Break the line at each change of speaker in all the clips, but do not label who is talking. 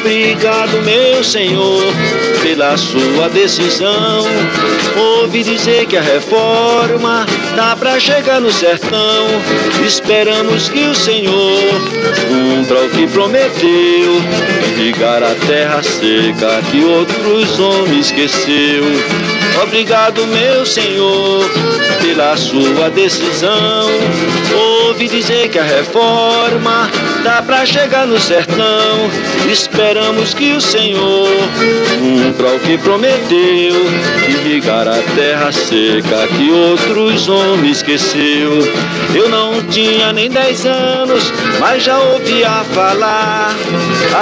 Obrigado, meu Senhor, pela sua decisão. Ouvi dizer que a reforma tá pra chegar no sertão. Esperamos que o Senhor cumpra o que prometeu. Irrigar a terra seca que outros homens esqueceu. Obrigado, meu Senhor, pela sua decisão. Dizer que a reforma tá pra chegar no sertão. Esperamos que o Senhor cumpra o que prometeu. Irrigar a terra seca que outros homens esqueceu. Eu não tinha nem dez anos, mas já ouvia falar.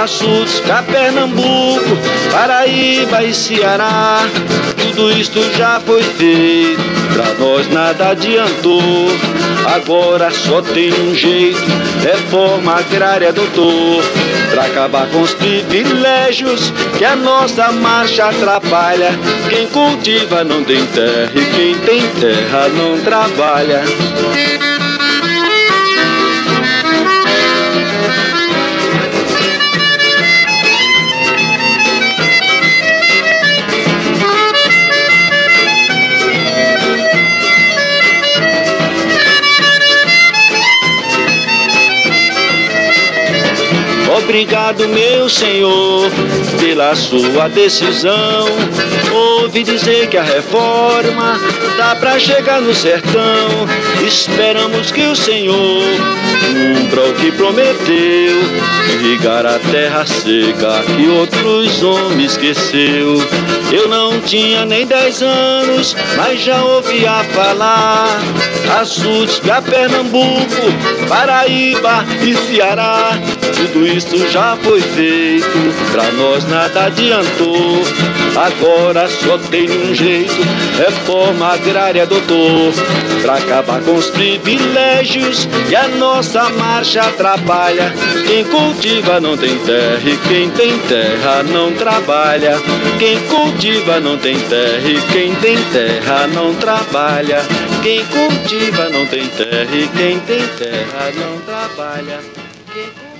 Assuntos cá Pernambuco, Paraíba e Ceará. Tudo isto já foi feito, pra nós nada adiantou. Agora só tem um jeito, reforma agrária, doutor. Pra acabar com os privilégios que a nossa marcha atrapalha. Quem cultiva não tem terra e quem tem terra não trabalha. Obrigado, meu Senhor, pela sua decisão. Ouvi dizer que a reforma dá pra chegar no sertão. Esperamos que o Senhor o que prometeu. Irrigar a terra seca que outros homens esqueceu. Eu não tinha nem dez anos, mas já ouvia falar. Açudes, a Pernambuco, Paraíba e Ceará. Tudo isso já foi feito, pra nós nada adiantou. Agora só tem um jeito, reforma agrária, doutor. Pra acabar com os privilégios e a nossa marcha atrapalha. Quem cultiva não tem terra e quem tem terra não trabalha. Quem cultiva não tem terra e quem tem terra não trabalha. Quem cultiva não tem terra e quem tem terra não trabalha. Quem